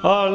Our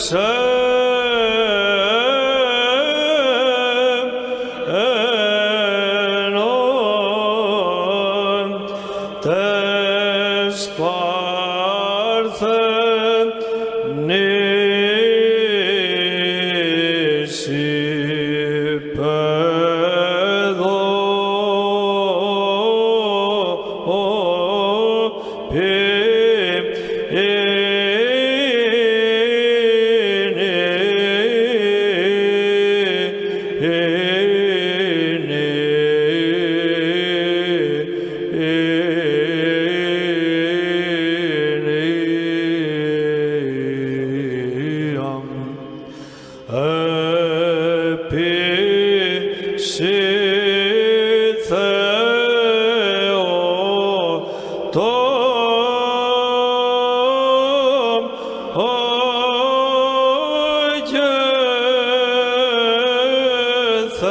So todo am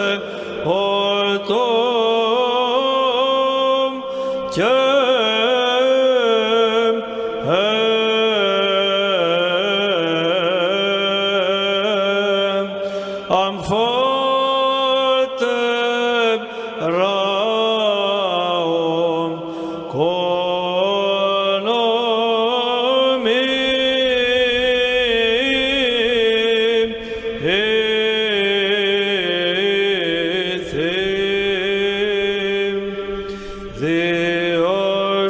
They are